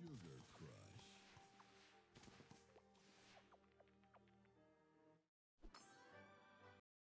Sugar Crush.